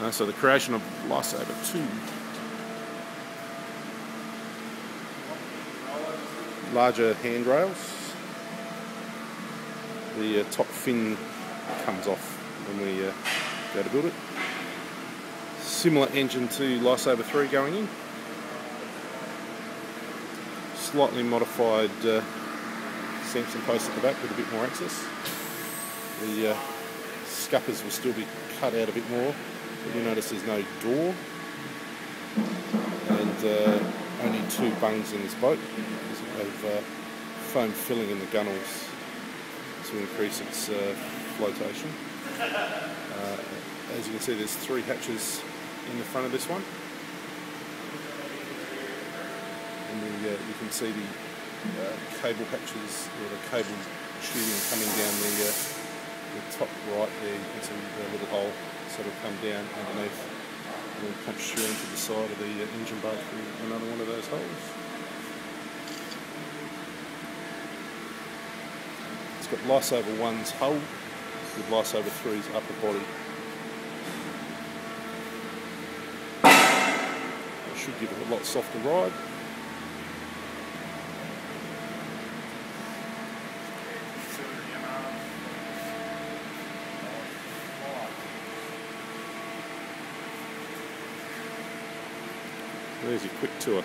Uh, so the creation of Lifesaver 2. Larger handrails. The uh, top fin comes off when we uh, go to build it. Similar engine to Lifesaver 3 going in. Slightly modified uh, Samson post at the back with a bit more access. The uh, scuppers will still be cut out a bit more. You notice there's no door. And uh, only two bungs in this boat. Because of uh, foam filling in the gunnels to increase its uh, flotation. Uh, as you can see there's three hatches in the front of this one. And the, uh, you can see the uh, cable hatches or the cable tubing coming down the, the top right there. You can see the little hole sort of come down underneath and then punch through into the side of the uh, engine bay through another one of those holes. It's got Lifesaver 1's hull with Lifesaver 3's upper body. It should give it a lot softer ride. There's your quick tour.